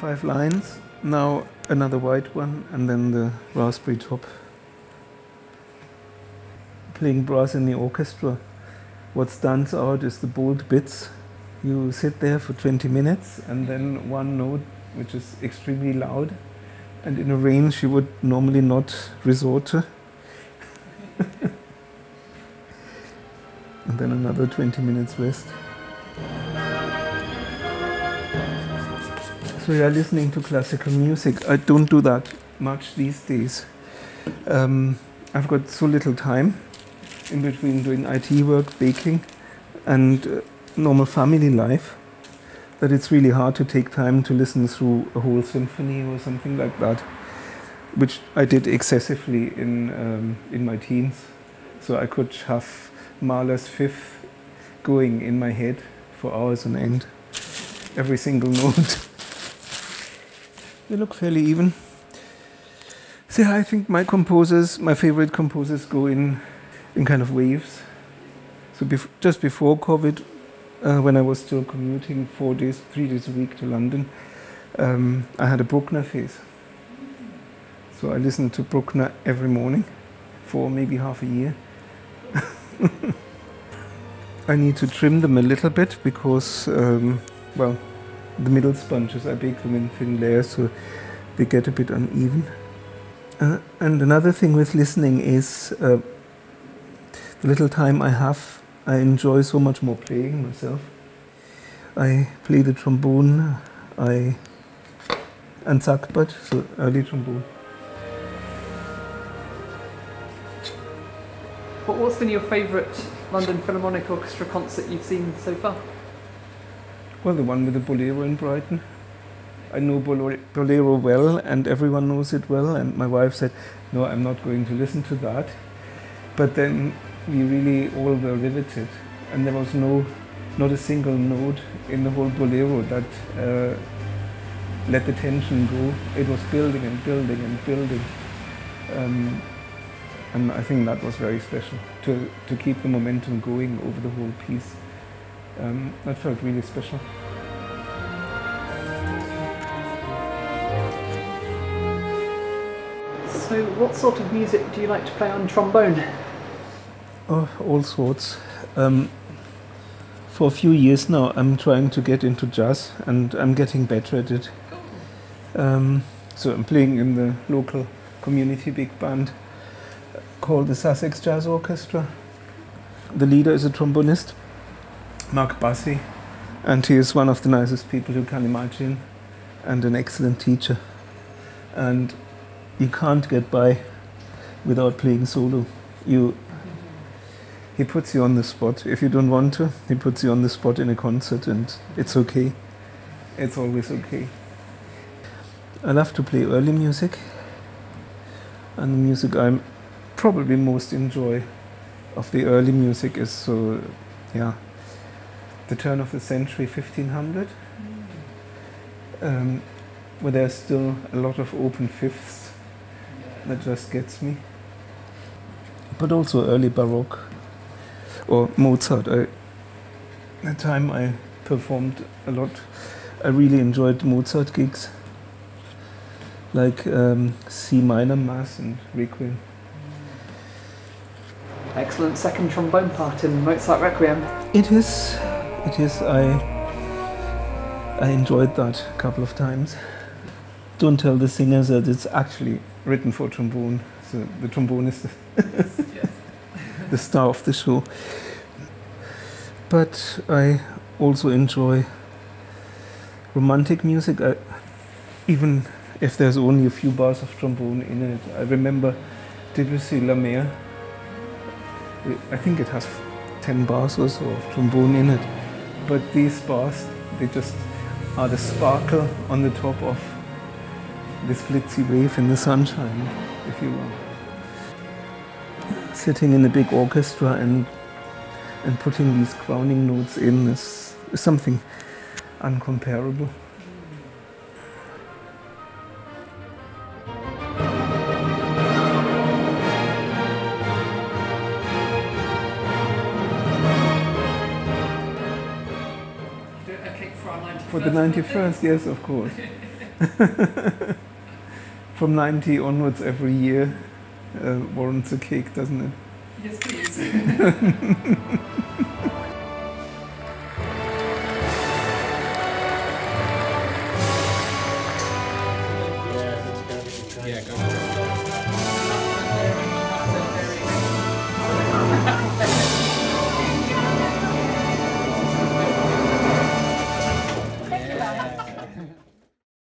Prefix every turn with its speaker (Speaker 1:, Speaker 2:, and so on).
Speaker 1: five lines. Now another white one, and then the raspberry top. Playing brass in the orchestra, what stands out is the bold bits. You sit there for 20 minutes, and then one note, which is extremely loud, and in a range you would normally not resort to. and then another 20 minutes rest. So you are listening to classical music. I don't do that much these days. Um, I've got so little time in between doing IT work, baking, and uh, normal family life that it's really hard to take time to listen through a whole symphony or something like that, which I did excessively in um, in my teens. So I could have Mahler's Fifth going in my head for hours on end, every single note. They look fairly even. See, I think my composers, my favorite composers, go in in kind of waves. So bef- just before COVID, uh, when I was still commuting four days, three days a week to London, um, I had a Bruckner phase. So I listened to Bruckner every morning for maybe half a year. I need to trim them a little bit because, um, well, the middle sponges, I bake them in thin layers so they get a bit uneven. Uh, and another thing with listening is uh, the little time I have, I enjoy so much more playing myself. I play the trombone, I and sackbut, so early trombone.
Speaker 2: What, what's been your favourite London Philharmonic Orchestra concert you've seen so far?
Speaker 1: Well, the one with the bolero in Brighton. I know bolero well, and everyone knows it well. And my wife said, "No, I'm not going to listen to that." But then we really all were riveted, and there was no, not a single note in the whole bolero that uh, let the tension go. It was building and building and building, um, and I think that was very special to to keep the momentum going over the whole piece. Um, that felt really special.
Speaker 2: So, what sort of music do you like to play on trombone?
Speaker 1: Oh, all sorts. Um, for a few years now, I'm trying to get into jazz, and I'm getting better at it. Um, so I'm playing in the local community big band called the Sussex Jazz Orchestra. The leader is a trombonist, Mark Bussey, and he is one of the nicest people you can imagine and an excellent teacher. And you can't get by without playing solo. You he puts you on the spot. If you don't want to, he puts you on the spot in a concert and it's okay. It's always okay. I love to play early music. And the music I probably most enjoy of the early music is so yeah the turn of the century 1500 um, where there's still a lot of open fifths that just gets me. But also early baroque or mozart. I, the time i performed a lot i really enjoyed mozart gigs. Like um, c minor mass and requiem.
Speaker 2: Excellent second trombone part in Mozart Requiem.
Speaker 1: It is. It is. I I enjoyed that a couple of times. Don't tell the singers that it's actually written for trombone. So the trombone is the,
Speaker 2: Yes.
Speaker 1: the star of the show. But I also enjoy romantic music. I, even if there's only a few bars of trombone in it. I remember Debussy La Mer. I think it has 10 bars or so of trombone in it. But these bars, they just are the sparkle on the top of this glitzy wave in the sunshine, if you will. Sitting in a big orchestra and and putting these crowning notes in is something uncomparable. For the 91st, yes, of course. From 90 onwards, every year uh, warrants a cake, doesn't it?
Speaker 2: Yes, please.